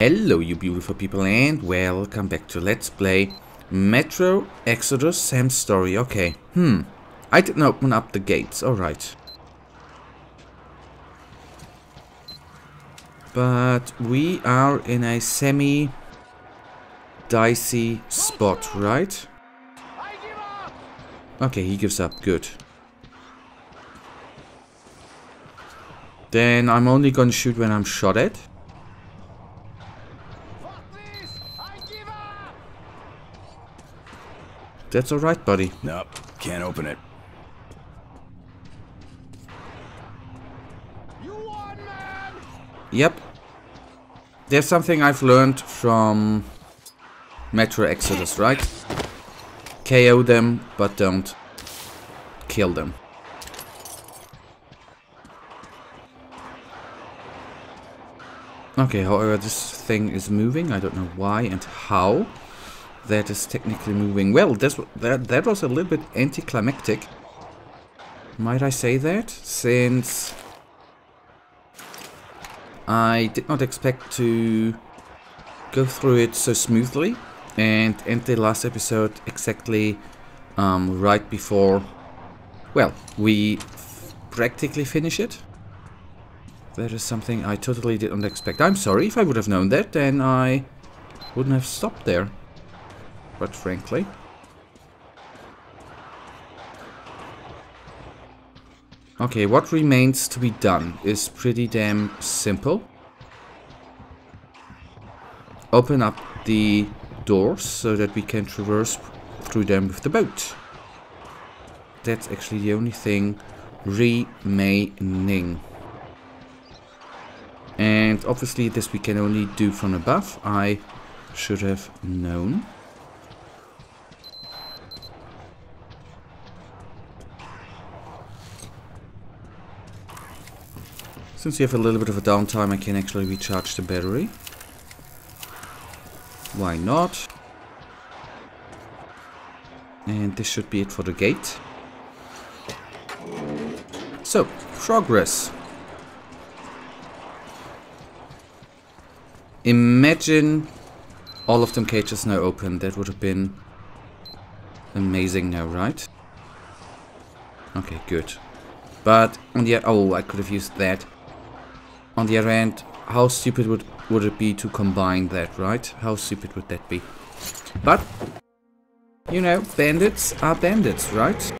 Hello you beautiful people and welcome back to Let's Play Metro Exodus Sam's Story. Okay, hmm. I didn't open up the gates, alright. But we are in a semi dicey spot, right? Okay, he gives up, good. Then I'm only gonna shoot when I'm shot at. That's alright, buddy. Nope, can't open it. Yep. There's something I've learned from Metro Exodus, right? KO them, but don't kill them. Okay, however, this thing is moving. I don't know why and how that is technically moving. Well, this, that, that was a little bit anticlimactic. Might I say that? Since I did not expect to go through it so smoothly and end the last episode exactly um, right before, well, we practically finish it. That is something I totally didn't expect. I'm sorry, if I would have known that, then I wouldn't have stopped there. But frankly... Okay, what remains to be done is pretty damn simple. Open up the doors so that we can traverse through them with the boat. That's actually the only thing remaining. And obviously this we can only do from above. I should have known. Since you have a little bit of a downtime, I can actually recharge the battery. Why not? And this should be it for the gate. So, progress. Imagine all of them cages now open. That would have been amazing now, right? Okay, good. But the oh, I could have used that. On the other hand, how stupid would, would it be to combine that, right? How stupid would that be? But, you know, bandits are bandits, right?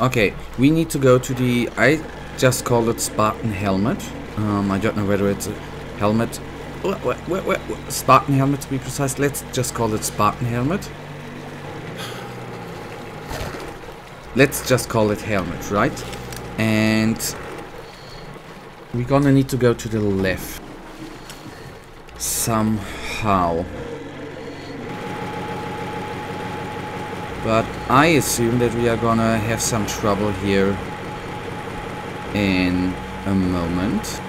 Okay, we need to go to the... I just called it Spartan Helmet. Um, I don't know whether it's a helmet what, what, what, Spartan helmet to be precise. Let's just call it Spartan helmet. Let's just call it helmet, right? And we're gonna need to go to the left. Somehow. But I assume that we are gonna have some trouble here in a moment.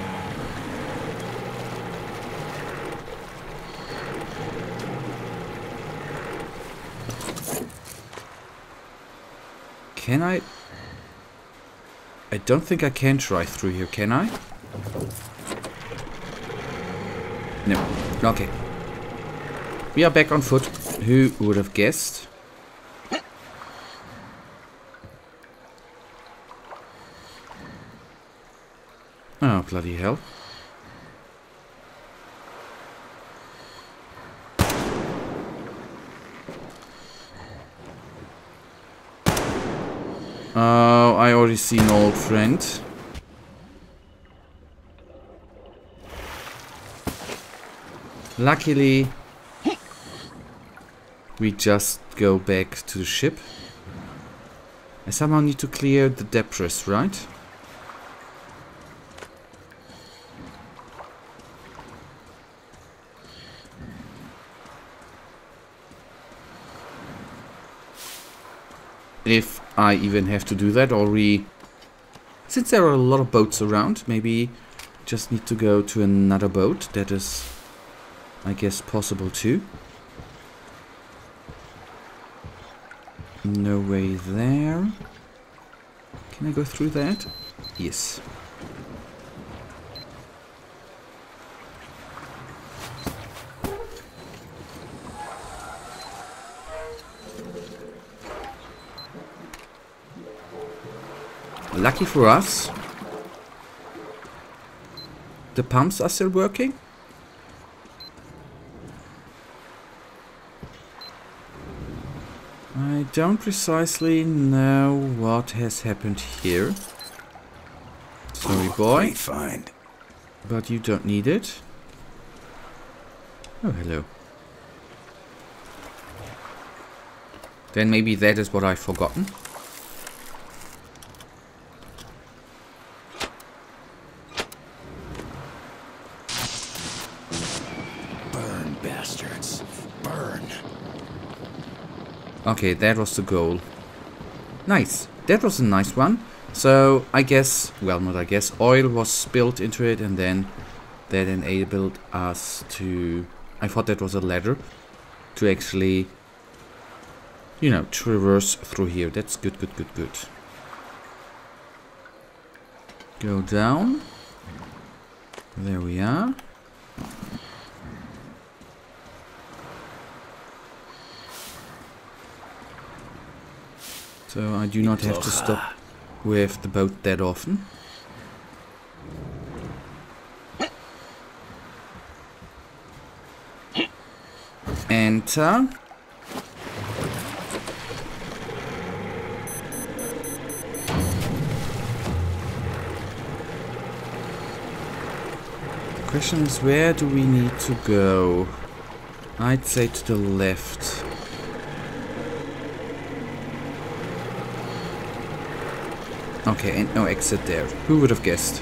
Can I? I don't think I can try through here, can I? No. Okay. We are back on foot. Who would have guessed? Oh, bloody hell. I already see an old friend. Luckily, we just go back to the ship. I somehow need to clear the debris, right? If I even have to do that or we... Since there are a lot of boats around, maybe just need to go to another boat. That is, I guess, possible too. No way there. Can I go through that? Yes. Lucky for us, the pumps are still working. I don't precisely know what has happened here. Sorry, oh, boy. Great find. But you don't need it. Oh, hello. Then maybe that is what I've forgotten. Burn, bastards. Burn. Okay, that was the goal. Nice. That was a nice one. So, I guess, well, not I guess, oil was spilled into it and then that enabled us to... I thought that was a ladder. To actually, you know, traverse through here. That's good, good, good, good. Go down. There we are. So I do not have to stop with the boat that often. Enter. The question is where do we need to go? I'd say to the left. Okay, and no exit there. Who would have guessed?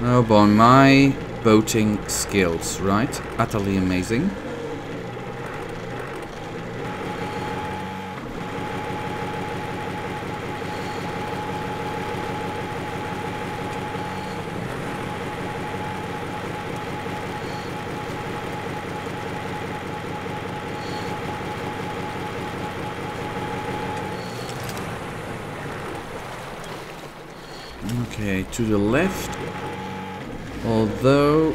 Oh boy, my boating skills, right? Utterly amazing. Okay, to the left. Although...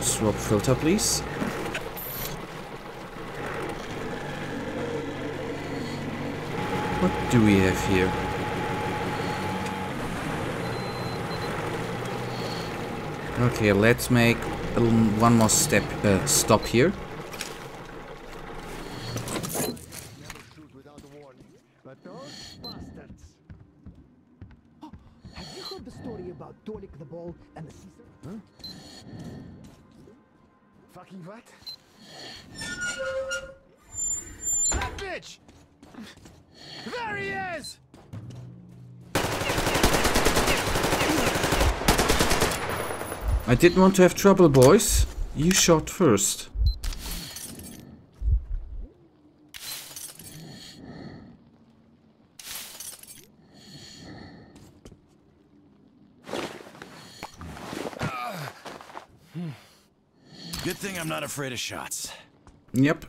Swap filter, please. What do we have here? Okay, let's make one more step uh, stop here. shoot without warning. But those bastards. Oh, have you heard the story about Tolik and the Caesar? Huh? Fucking what? That bitch! There he is! I didn't want to have trouble, boys. You shot first. Good thing I'm not afraid of shots. Yep.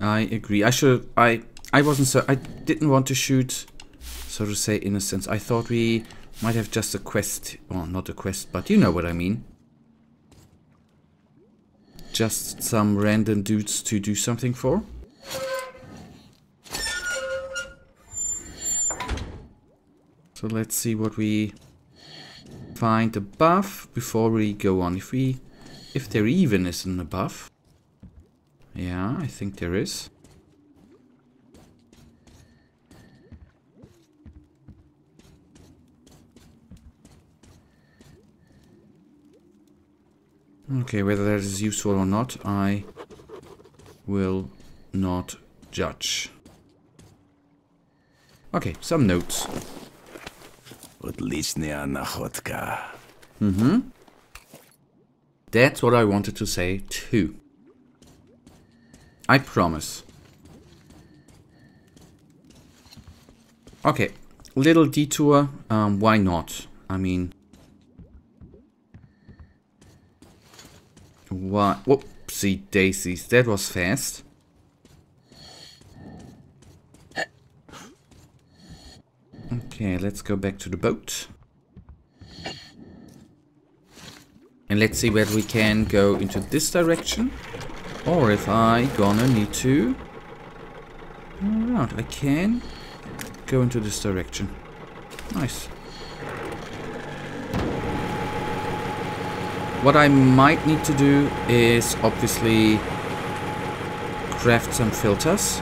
I agree. I should. I. I wasn't so. I didn't want to shoot, so to say, innocents. I thought we might have just a quest. Well, not a quest, but you know what I mean. Just some random dudes to do something for. So let's see what we find above before we go on. If we, if there even is an above. Yeah, I think there is. Okay, whether that is useful or not, I will not judge. Okay, some notes. Отличная находка. Mm-hmm. That's what I wanted to say too. I promise. Okay, little detour, um, why not? I mean... Why... Whoopsie daisies, that was fast. Okay, let's go back to the boat. And let's see whether we can go into this direction. Or if I gonna need to... Alright, I can go into this direction. Nice. What I might need to do is obviously craft some filters.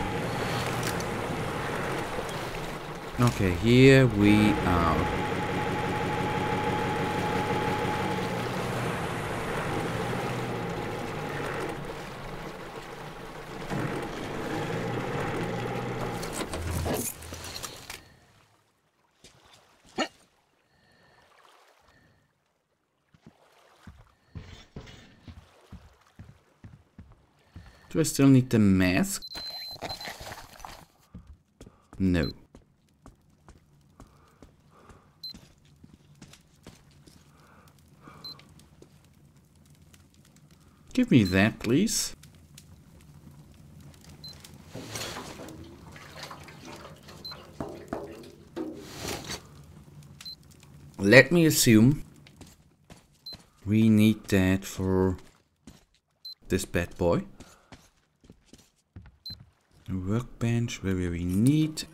Okay, here we are. Do I still need the mask? No. Give me that, please. Let me assume we need that for this bad boy. A workbench where we need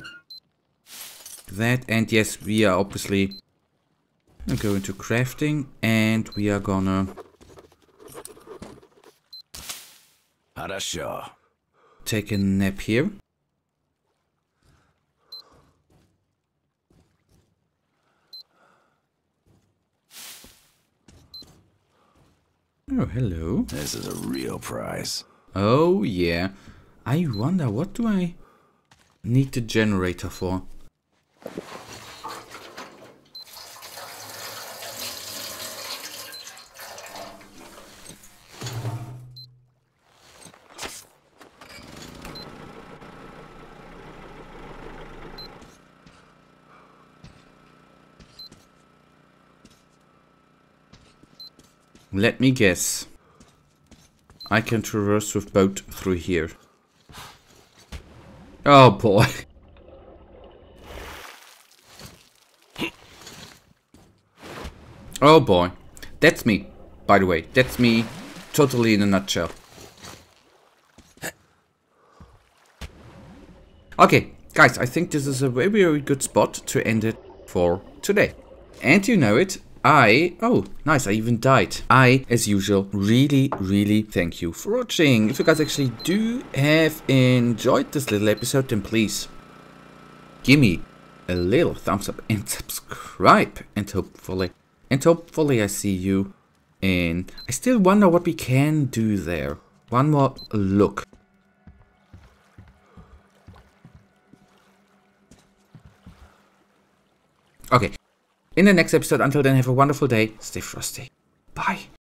that and yes we are obviously gonna crafting and we are gonna Хорошо. take a nap here. Oh, hello. This is a real prize. Oh, yeah. I wonder, what do I need the generator for? Let me guess. I can traverse with boat through here. Oh boy. Oh boy. That's me, by the way. That's me totally in a nutshell. Okay, guys, I think this is a very, very good spot to end it for today. And you know it, I, oh, nice, I even died. I, as usual, really, really thank you for watching. If you guys actually do have enjoyed this little episode, then please give me a little thumbs up and subscribe. And hopefully, and hopefully I see you in, I still wonder what we can do there. One more look. Okay in the next episode. Until then, have a wonderful day. Stay frosty. Bye.